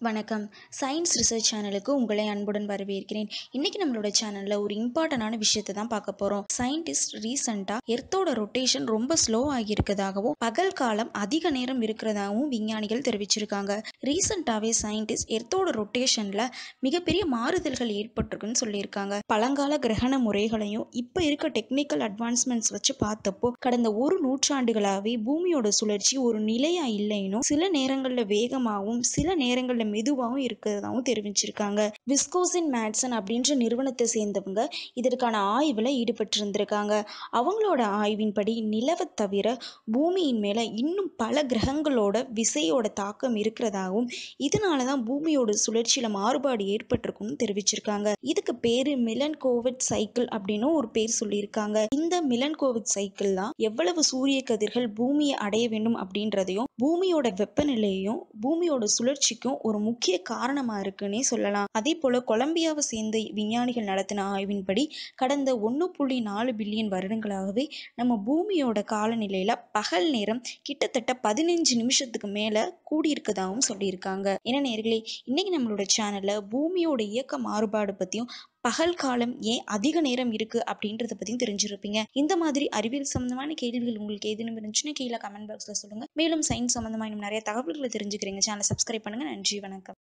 வணக்கம். Science research சேனலுக்கு உங்களை அன்புடன் வரவேற்கிறேன். இன்னைக்கு நம்மளோட சேனலில் ஒரு இம்பார்ட்டண்டான விஷயத்தை தான் பார்க்க போகிறோம் சயின்டிஸ்ட் ரீசெண்டாக எர்த்தோட ரொட்டேஷன் ரொம்ப ஸ்லோ ஆகியிருக்கிறதாகவும் பகல் காலம் அதிக நேரம் இருக்கிறதாகவும் விஞ்ஞானிகள் தெரிவிச்சிருக்காங்க. ரீசெண்டாகவே சயின்டிஸ்ட் எர்த்தோட ரொட்டேஷனில் மிகப்பெரிய மாறுதல்கள் ஏற்பட்டிருக்குன்னு சொல்லியிருக்காங்க. பழங்கால கிரகண முறைகளையும் இப்போ இருக்க டெக்னிக்கல் அட்வான்ஸ்மெண்ட்ஸ் வச்சு பார்த்தப்போ கடந்த ஒரு நூற்றாண்டுகளாகவே பூமியோட சுழற்சி ஒரு நிலையாக இல்லைன்னும் சில நேரங்களில் வேகமாகவும் சில நேரங்களில் மெதுவாகவும் இருக்கிறதாவும் தெரிவிச்சிருக்காங்க. விஸ்கோசின் மேட்சன் அப்படின்ற நிறுவனத்தை சேர்ந்தவங்க இதற்கான ஆய்வில் ஈடுபட்டிருந்திருக்காங்க. அவங்களோட ஆய்வின்படி நிலவை தவிர பூமியின் மேலே இன்னும் பல கிரகங்களோட விசையோட தாக்கம் இருக்கிறதாகவும் இதனால தான் பூமியோட சுழற்சியில் மாறுபாடு ஏற்பட்டிருக்கும்னு தெரிவிச்சிருக்காங்க. இதுக்கு பேர் மிலன் கோவிட் சைக்கிள் அப்படின்னு ஒரு பேர் சொல்லியிருக்காங்க. இந்த மிலன் கோவிட் சைக்கிள் தான் எவ்வளவு சூரிய கதிர்கள் பூமியை அடைய வேண்டும் அப்படின்றதையும் பூமியோட வெப்பநிலையையும் பூமியோட சுழற்சிக்கும் ஒரு முக்கிய காரணமாக இருக்குன்னே சொல்லலாம். அதே போல் கொலம்பியாவை சேர்ந்த விஞ்ஞானிகள் நடத்தின ஆய்வின்படி கடந்த ஒன்று புள்ளி நாலு பில்லியன் வருடங்களாகவே நம்ம பூமியோட காலநிலையில் பகல் நேரம் கிட்டத்தட்ட பதினஞ்சு நிமிஷத்துக்கு மேலே கூடியிருக்கதாகவும் சொல்லியிருக்காங்க. ஏன்னா நேர்களே இன்னைக்கு நம்மளோட சேனலில் பூமியோட இயக்க மாறுபாடு பற்றியும் பகல் காலம் ஏன் அதிக நேரம் இருக்குது அப்படின்றத பற்றியும் தெரிஞ்சிருப்பீங்க. இந்த மாதிரி அறிவியல் சம்மந்தமான கேள்விகள் உங்களுக்கு ஏதேனும் இருந்துச்சுன்னா கீழே கமெண்ட் பாக்ஸில் சொல்லுங்கள் மேலும் சயின்ஸ் சம்மந்தமாக இன்னும் நிறைய தகவல்களை தெரிஞ்சுக்கிறீங்க. சேனலை சப்ஸ்கிரைப் பண்ணுங்கள் நன்றி வணக்கம்.